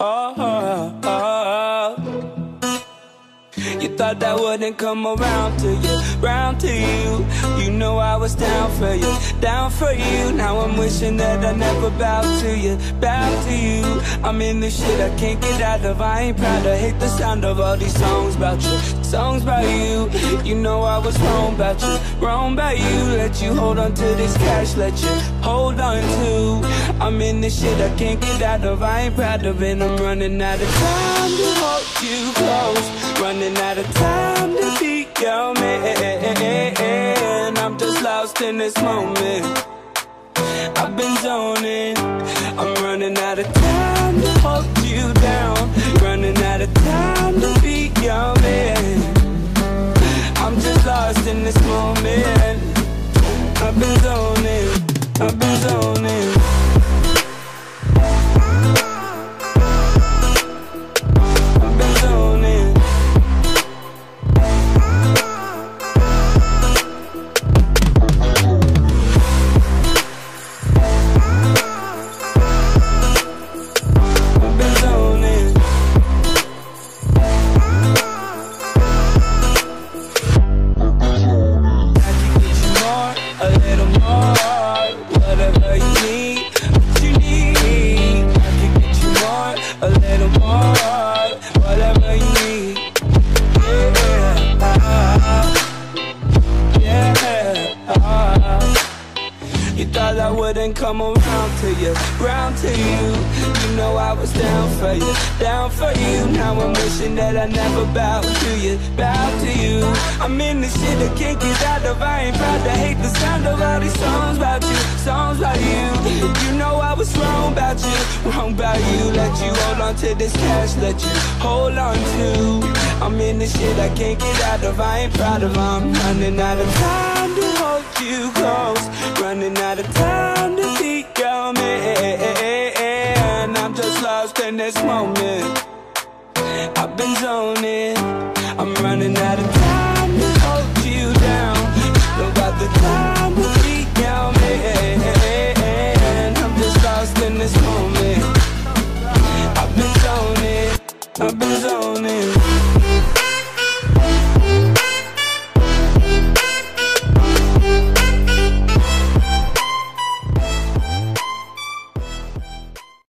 Oh, oh, You thought that wouldn't come around to you, round to you. You know I was down for you, down for you. Now I'm wishing that I never bowed to you, bowed to you. I'm in this shit I can't get out of. I ain't proud. I hate the sound of all these songs about you, songs about you. You know I was wrong about you, wrong about you. Let you hold on to this cash, let you hold on to. I'm in this shit I can't get out of. I ain't proud of it. I'm running out of time to hold you close, running out of time to be your man. I'm just lost in this moment. Lost in this moment. I've been zoning. I've been zoning. You thought I wouldn't come around to you, round to you. You know I was down for you, down for you. Now I'm wishing that I never bowed to you, bowed to you. I'm in this shit I can't get out of. I ain't proud to hate the sound of all these songs about you, songs about you. You know I was wrong about you, wrong about you. Let you hold on to this cash, let you hold on to. I'm in this shit I can't get out of. I ain't proud of. I'm running out of time to hold you close, running out of time to be your man. I'm just lost in this moment. I've been zoning. I'm running out of time to hold you down. Don't got the time to be your man. I'm just lost in this moment. I've been zoning. I've been zoning.